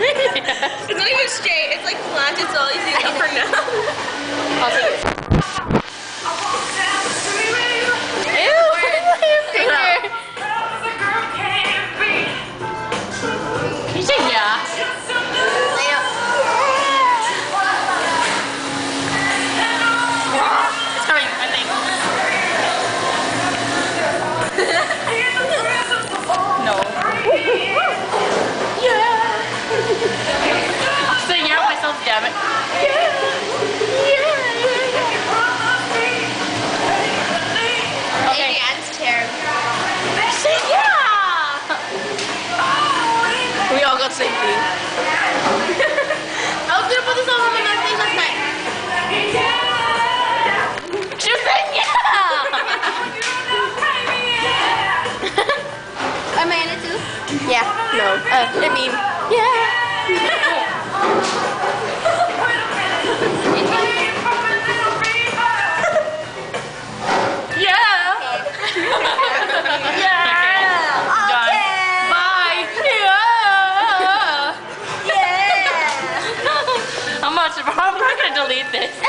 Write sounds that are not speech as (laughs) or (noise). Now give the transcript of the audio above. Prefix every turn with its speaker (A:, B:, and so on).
A: it's not even straight. It's like flat. It's all easy to for now. Ew, (laughs) yeah. All (laughs) the same.
B: I was gonna put this on my thing last night. (laughs)
A: She said yeah. (laughs)
B: Amanda too.
A: Yeah. No. Uh, I mean, yeah. Yeah. Yeah. I'm. I'm not gonna delete this.